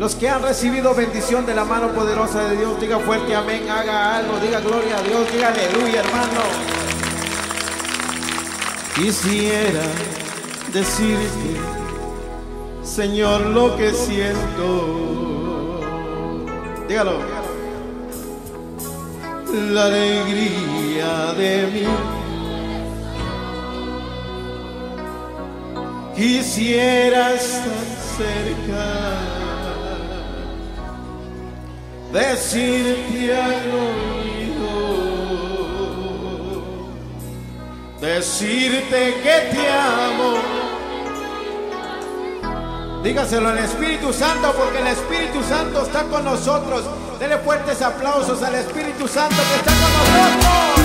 Los que han recibido bendición de la mano poderosa de Dios, diga fuerte amén, haga algo, diga gloria a Dios, diga aleluya, hermano. Quisiera decirte, Señor, lo que siento. Dígalo. La alegría de mí. Quisiera estar cerca, decirte al oído, decirte que te amo. Dígaselo al Espíritu Santo porque el Espíritu Santo está con nosotros. Dele fuertes aplausos al Espíritu Santo que está con nosotros.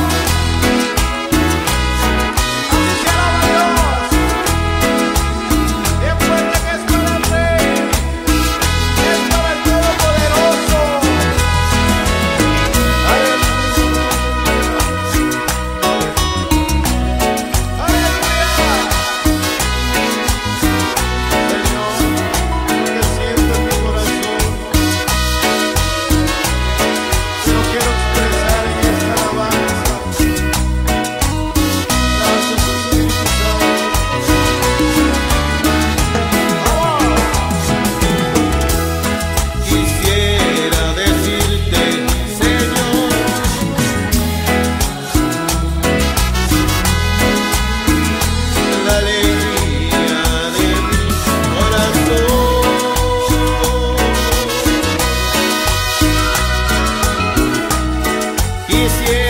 quisiera.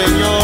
Señor.